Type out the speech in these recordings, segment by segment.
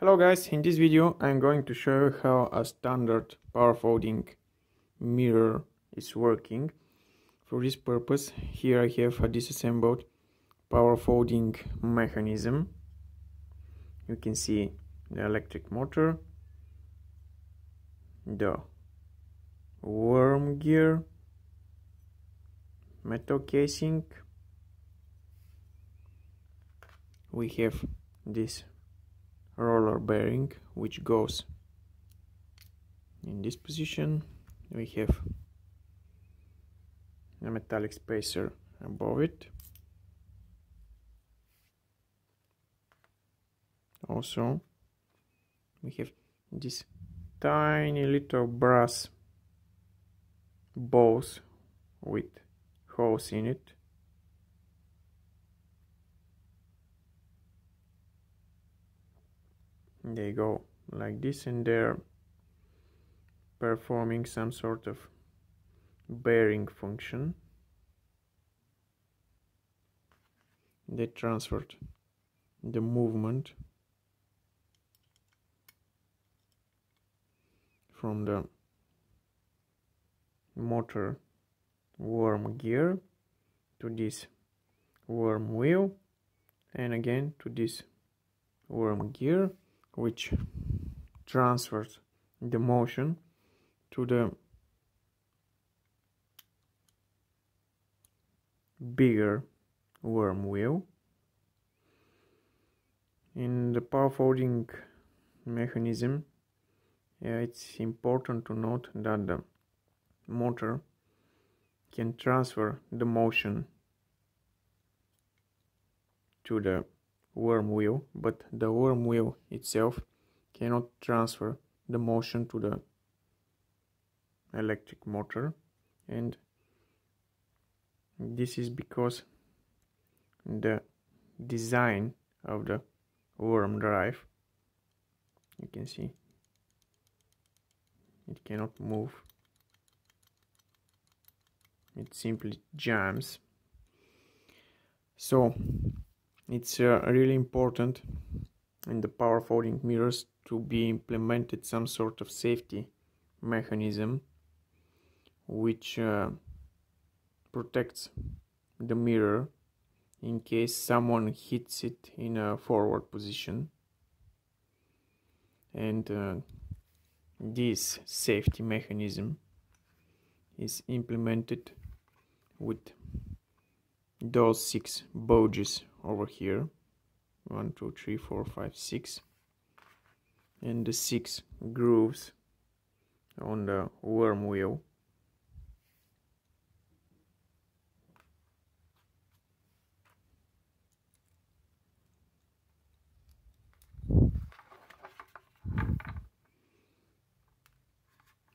Hello guys, in this video I'm going to show you how a standard power folding mirror is working. For this purpose, here I have a disassembled power folding mechanism. You can see the electric motor, the worm gear, metal casing. We have this roller bearing which goes in this position we have a metallic spacer above it. Also we have this tiny little brass balls with holes in it they go like this and they're performing some sort of bearing function. They transferred the movement from the motor worm gear to this worm wheel and again to this worm gear which transfers the motion to the bigger worm wheel. In the power folding mechanism, it's important to note that the motor can transfer the motion to the worm wheel, but the worm wheel itself cannot transfer the motion to the electric motor. And this is because the design of the worm drive you can see it cannot move. It simply jams. So it's uh, really important in the power folding mirrors to be implemented some sort of safety mechanism which uh, protects the mirror in case someone hits it in a forward position. And uh, this safety mechanism is implemented with those six bouges over here. One two three four five six. And the six grooves on the worm wheel.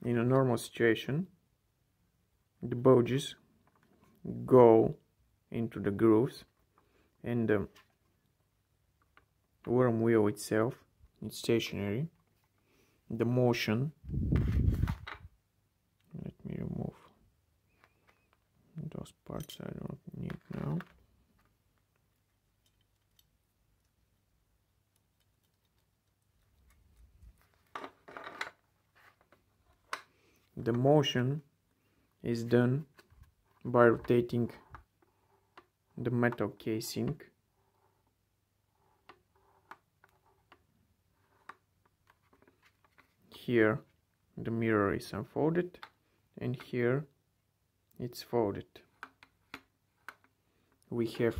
In a normal situation the bouges go into the grooves and um, the worm wheel itself is stationary. The motion let me remove those parts I don't need now. The motion is done by rotating the metal casing. Here the mirror is unfolded and here it's folded. We have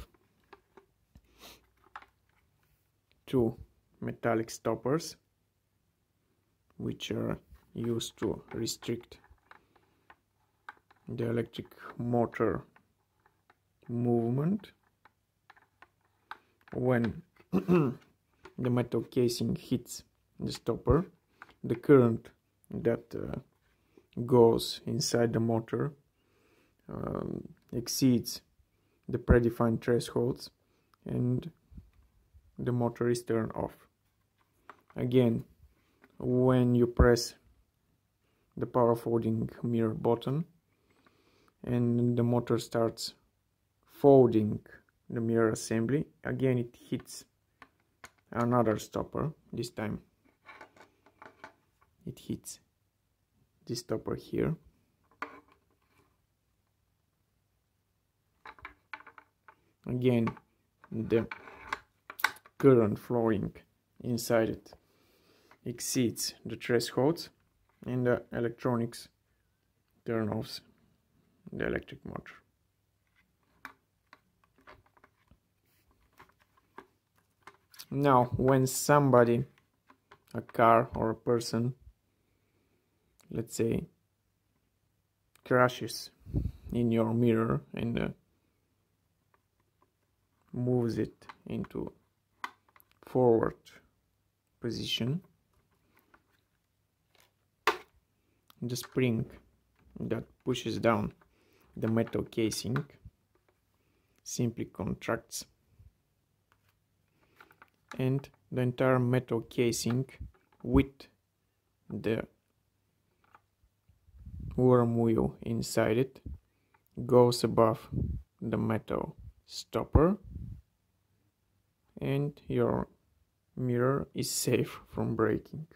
two metallic stoppers which are used to restrict the electric motor movement. When the metal casing hits the stopper the current that uh, goes inside the motor um, exceeds the predefined thresholds and the motor is turned off. Again when you press the power folding mirror button and the motor starts folding the mirror assembly. Again it hits another stopper this time. It hits this stopper here. Again the current flowing inside it exceeds the thresholds and the electronics turn off the electric motor now when somebody a car or a person let's say crashes in your mirror and uh, moves it into forward position the spring that pushes down the metal casing simply contracts and the entire metal casing with the worm wheel inside it goes above the metal stopper and your mirror is safe from breaking.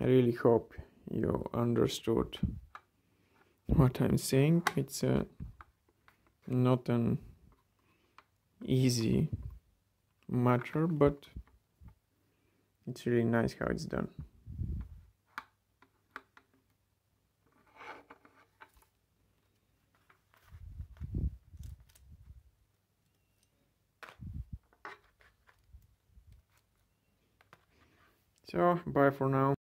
I really hope you understood what I'm saying. It's a not an easy matter, but it's really nice how it's done. So, bye for now.